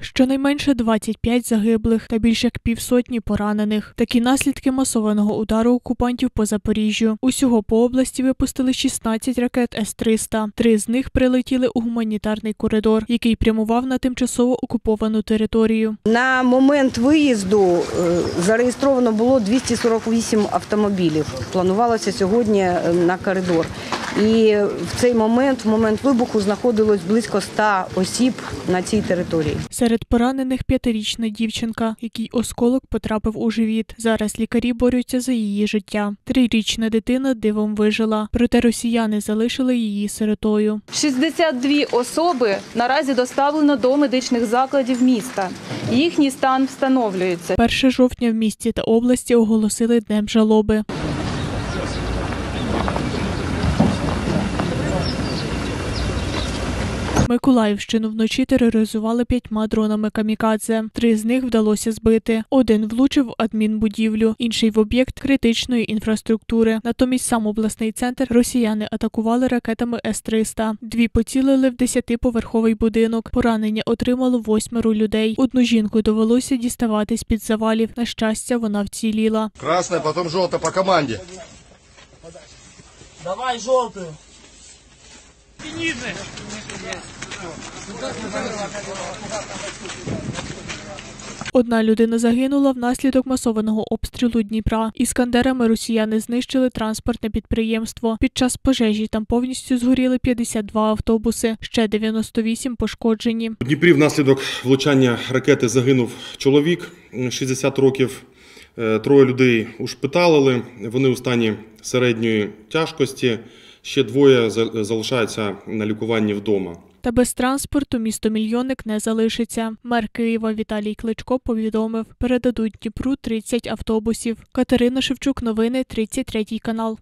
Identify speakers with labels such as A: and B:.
A: Щонайменше 25 загиблих та більше як півсотні поранених. Такі наслідки масованого удару окупантів по Запоріжжю. Усього по області випустили 16 ракет С-300. Три з них прилетіли у гуманітарний коридор, який прямував на тимчасово окуповану територію.
B: На момент виїзду е, зареєстровано було 248 автомобілів. Планувалося сьогодні е, на коридор. І в цей момент, в момент вибуху, знаходилось близько 100 осіб на цій території.
A: Серед поранених п'ятирічна дівчинка, який осколок потрапив у живіт. Зараз лікарі борються за її життя. Трирічна дитина дивом вижила, проте росіяни залишили її сиротою.
C: 62 особи наразі доставлено до медичних закладів міста. Їхній стан встановлюється.
A: 1 жовтня в місті та області оголосили днем жалоби. Миколаївщину вночі тероризували п'ятьма дронами камікадзе. Три з них вдалося збити. Один влучив в адмінбудівлю, інший в об'єкт критичної інфраструктури. Натомість сам обласний центр росіяни атакували ракетами С-300. Дві поцілили в десятиповерховий будинок. Поранення отримало восьмеро людей. Одну жінку довелося діставати з під завалів. На щастя, вона вціліла.
D: Красная, потом желтая по команде.
E: Давай желтую.
A: Одна людина загинула внаслідок масованого обстрілу Дніпра. Іскандерами росіяни знищили транспортне підприємство. Під час пожежі там повністю згоріли 52 автобуси, ще 98 пошкоджені.
F: У Дніпрі внаслідок влучання ракети загинув чоловік 60 років. Е, Троє людей ушпиталили. Вони у стані середньої тяжкості. Ще двоє за- залишаються на лікуванні вдома.
A: Та без транспорту місто мільйонник не залишиться. Мер Києва Віталій Кличко повідомив, передадуть Дніпру 30 автобусів. Катерина Шевчук, новини 33 канал.